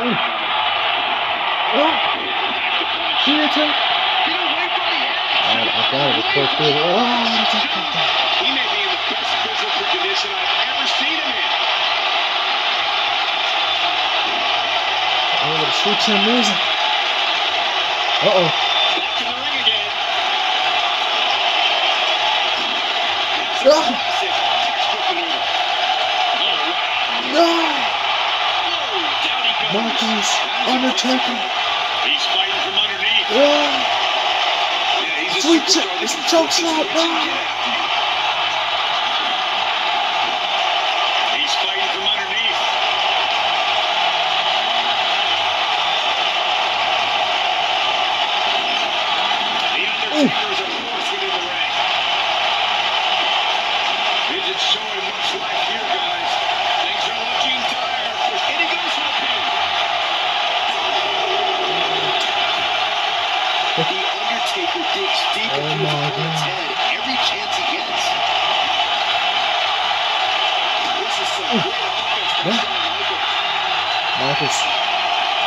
Oh? Get away from the edge. I, I got it. Course, good. Oh, He may be in the him in. oh. Uh-oh. Back in the ring again. Ah. Right. No! Oh, down he goes. Marcos, Undertaker. He's fighting from underneath. Oh, Yeah, he's a Sweet ch- that it's can chokeslam, hips and no. get after you. He's fighting from underneath. The Undertaker is a force within the ring. Isn't showing much life here, guys. Things are looking dire. And he goes for the pin. The Undertaker digs deep Oh into his my opponent's God. head every chance he gets. This is some great offense from Yeah. Shawn Michaels. Marcus. Taker. Elbow. Back to you. The Undertaker is not something to sleep on. Here. Yeah. The Undertaker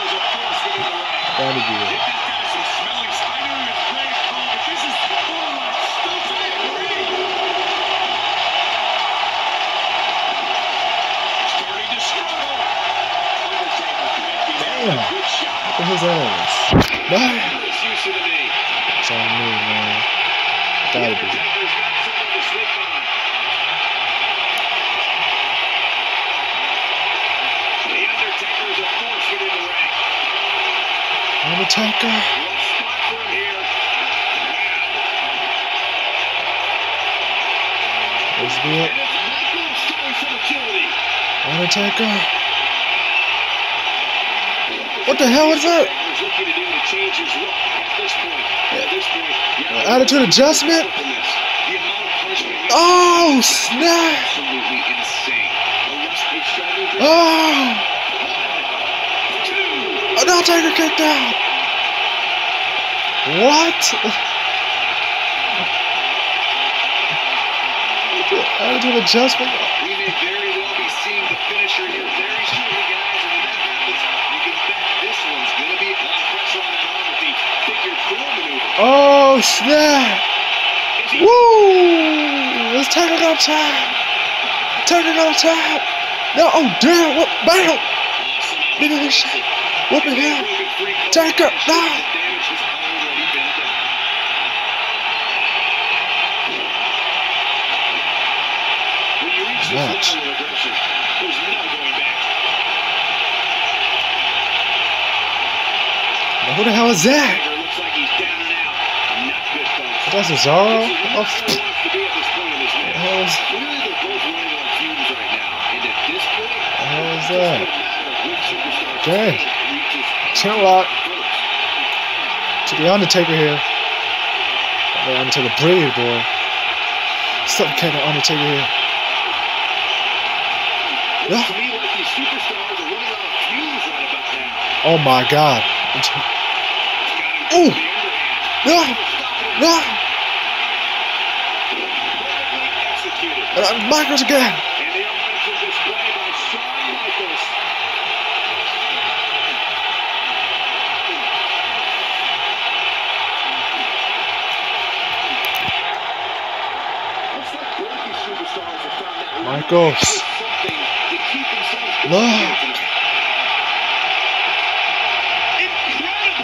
is a force within the ring. Gotta be it. this guy's some smelling, I knew he was great at home, but this is borderline stupid in the ring. Starting to struggle. Undertaker connecting there with a Damn. What the hell's that on? No. The knee. It's on man. Gotta be. Undertaker's not something to sleep on. The Undertaker is What the hell is that? He's looking to do to change his look at this point. At this point, you Uh, attitude adjustment? The amount of punishment he Oh, snap. absolutely insane. The rest of his shoulders are Oh. two. Undertaker kicked out. What? Attitude adjustment. We may very well be seeing the finisher here very shortly, Snap. Woo! Let's take it on top. Take it on top. No, oh, damn. What? Bam. at this shit. Broken free call. Take her. No. Watch. Now, who the hell is that? At this point in this the hell is, Clearly, they're both running on fumes right now. And at this point, the hell is it's that? just a matter of Okay. reaches Chin lock to the Undertaker here. The Undertaker breathe, boy. Suffocating the Undertaker here. Looks to me like these superstars are running out of fumes right about now. Oh my God. Got him Ooh. to the underhand. No, no. Something to keep themselves Look.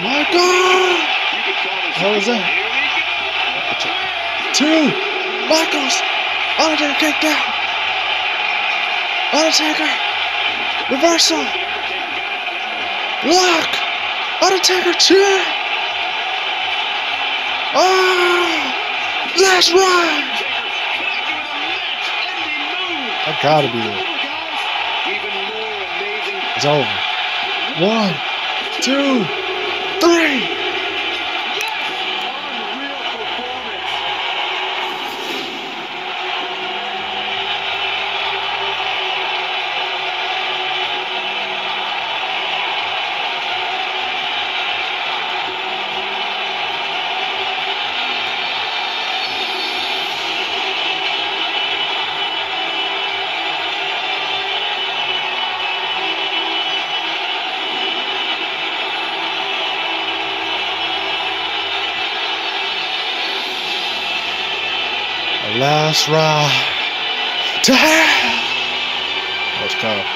Michael. You could call this How was that? Here we go. Two. Michaels. Undertaker out. Undertaker. Reversal. Lock. Undertaker two. Oh. Last ride. That gotta be it. It's over. One, two, three. Last ride to hell. That was Kyle.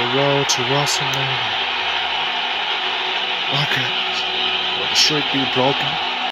the road to WrestleMania. Okay, Will the streak be broken?